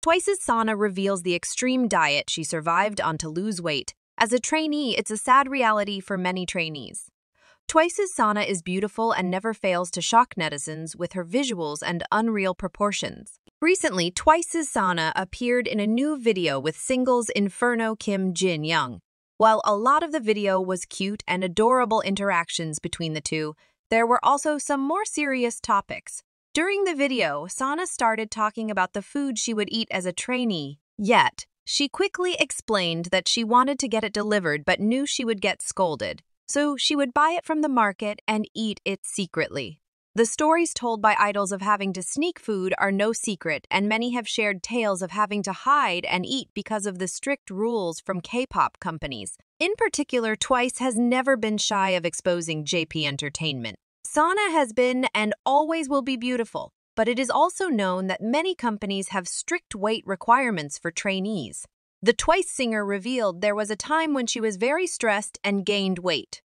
Twice's Sana reveals the extreme diet she survived on to lose weight. As a trainee, it's a sad reality for many trainees. Twice's Sana is beautiful and never fails to shock netizens with her visuals and unreal proportions. Recently, Twice's Sana appeared in a new video with singles Inferno Kim Jin Young. While a lot of the video was cute and adorable interactions between the two, there were also some more serious topics. During the video, Sana started talking about the food she would eat as a trainee. Yet, she quickly explained that she wanted to get it delivered but knew she would get scolded, so she would buy it from the market and eat it secretly. The stories told by idols of having to sneak food are no secret, and many have shared tales of having to hide and eat because of the strict rules from K pop companies. In particular, Twice has never been shy of exposing JYP Entertainment. Sana has been and always will be beautiful, but it is also known that many companies have strict weight requirements for trainees. The Twice singer revealed there was a time when she was very stressed and gained weight.